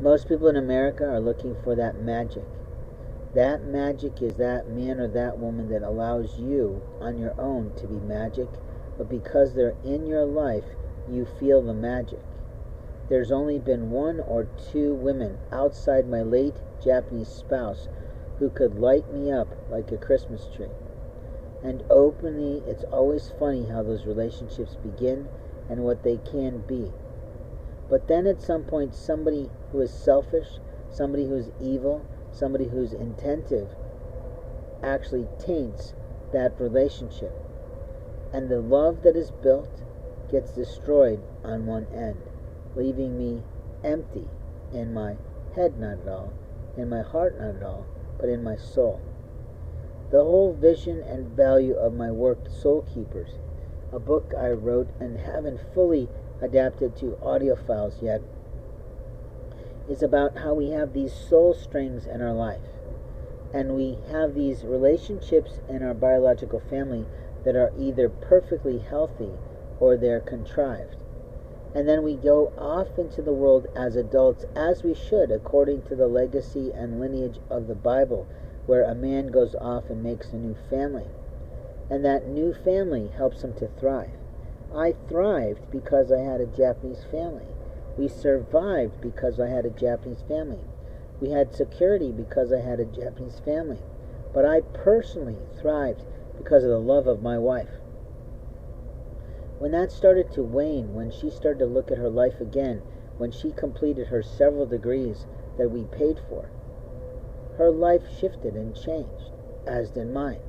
Most people in America are looking for that magic. That magic is that man or that woman that allows you on your own to be magic, but because they're in your life, you feel the magic. There's only been one or two women outside my late Japanese spouse who could light me up like a Christmas tree. And openly, it's always funny how those relationships begin and what they can be. But then at some point, somebody who is selfish, somebody who's evil, somebody who's intentive actually taints that relationship. And the love that is built gets destroyed on one end, leaving me empty in my head, not at all, in my heart, not at all, but in my soul. The whole vision and value of my work, Soul Keepers, a book I wrote and haven't fully adapted to audio files yet, is about how we have these soul strings in our life. And we have these relationships in our biological family that are either perfectly healthy or they're contrived. And then we go off into the world as adults, as we should, according to the legacy and lineage of the Bible, where a man goes off and makes a new family. And that new family helps him to thrive. I thrived because I had a Japanese family. We survived because I had a Japanese family. We had security because I had a Japanese family. But I personally thrived because of the love of my wife. When that started to wane, when she started to look at her life again, when she completed her several degrees that we paid for, her life shifted and changed, as did mine.